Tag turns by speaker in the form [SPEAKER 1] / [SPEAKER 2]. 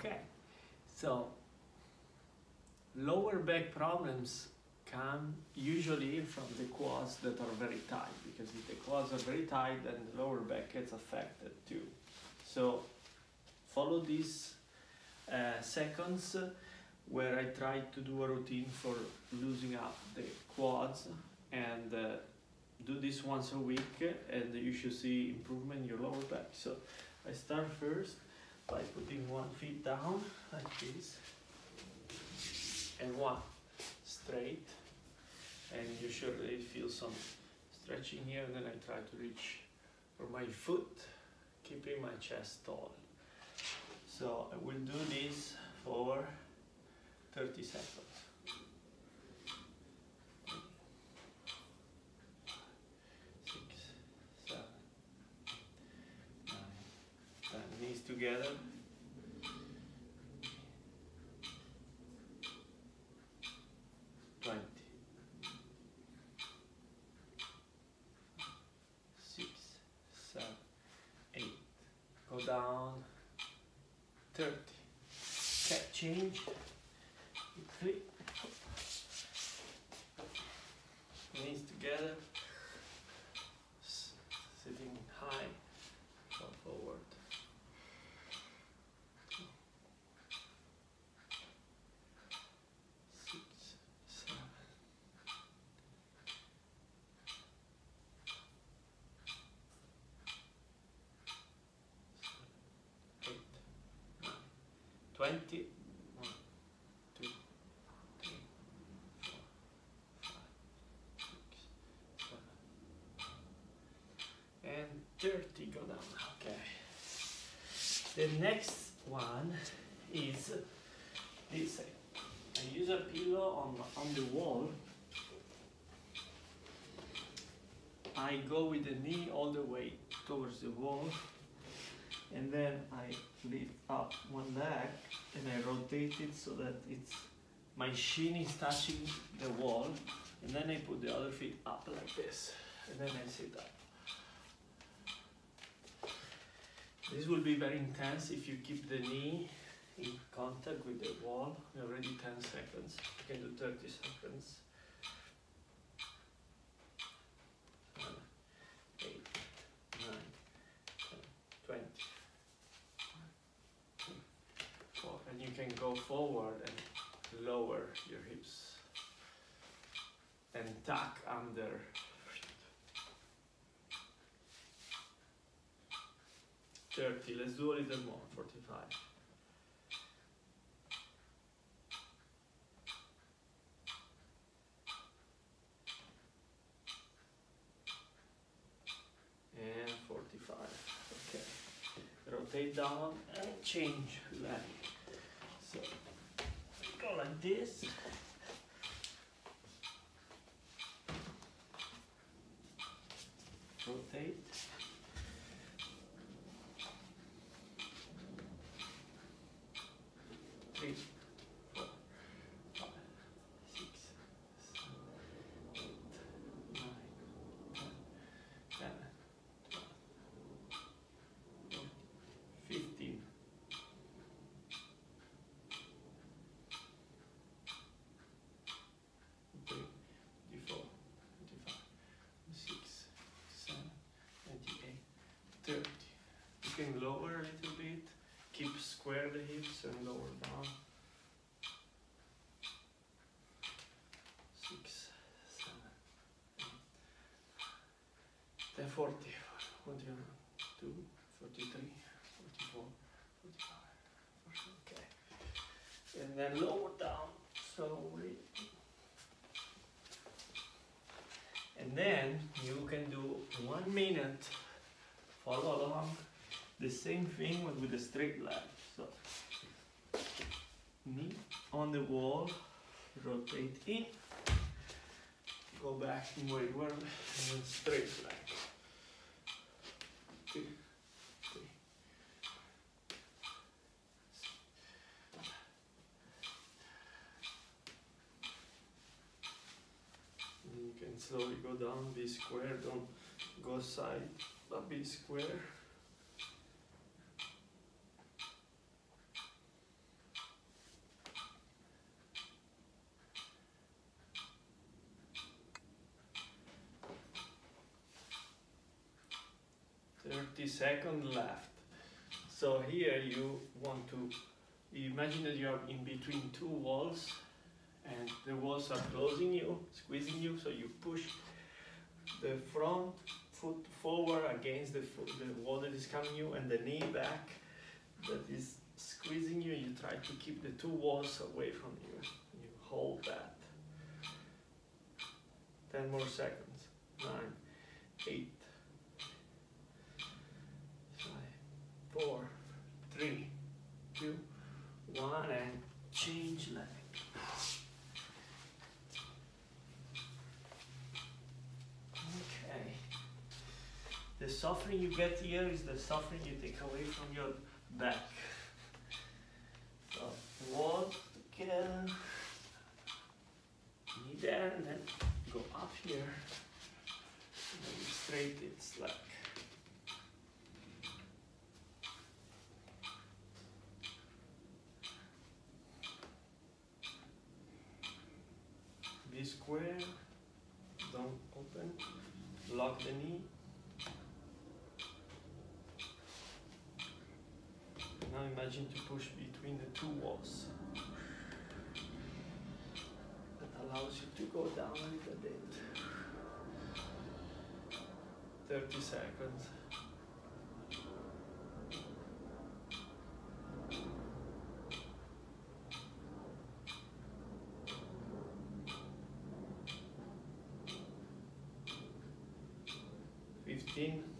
[SPEAKER 1] Okay, so lower back problems come usually from the quads that are very tight because if the quads are very tight then the lower back gets affected too. So follow these uh, seconds where I try to do a routine for losing up the quads and uh, do this once a week and you should see improvement in your lower back. So I start first by putting one feet down like this. And one straight. And you should feel some stretching here. And then I try to reach for my foot keeping my chest tall. So I will do this for 30 seconds six seven nine ten knees together Twenty. six, seven, eight. Go down. Thirty. Okay, change. Three. Knees together. S- Sitting high. Go forward. Six, seven. eight, nine, twenty. One, two, three, four, five, six, thirty. Go down. Okay. The next one is this. I use a pillow on on the wall. I go with the knee all the way towards the wall and then I lift up one leg and I rotate it so that it's my shin is touching the wall and then I put the other feet up like this and then I sit up. This will be very intense if you keep the knee in contact with the wall. We're already 10 seconds. You can do 30 seconds. Seven, eight, nine, 10, 20. Four. And you can go forward and lower your hips and tuck under. Thirty. Let's do a little more. Forty-five. And forty-five. Okay. Rotate down and change leg. So go like this. Rotate. Three, four, five, six, seven, eight, nine, ten, eleven, twelve, fifteen. Three, twenty-four, twenty-five, twenty-six, twenty-seven, twenty-eight, thirty. You can lower a little bit, keep square the hips and lower down. Six, seven, eight, then forty. Forty-two, forty-three, forty-four, forty-five, forty, okay. And then lower down slowly. And then you can do one minute, follow along, the same thing with a straight leg. Knee on the wall, rotate in, go back in where you were, and then straight leg. Two. And you can slowly go down, be square, don't go side, but be square. 30 seconds left. So here you want to imagine that you are in between two walls and the walls are closing you, squeezing you, so you push the front foot forward against the, foot, the wall that is coming you and the knee back that is squeezing you. You try to keep the two walls away from you. You hold that. 10 more seconds. 9, 8, 2, 1, and change leg. Okay. The suffering you get here is the suffering you take away from your back. So walk together, knee there, and then go up here. And then straight its leg. Be square, don't open, lock the knee. Now imagine to push between the two walls. That allows you to go down a little bit. 30 seconds. 16.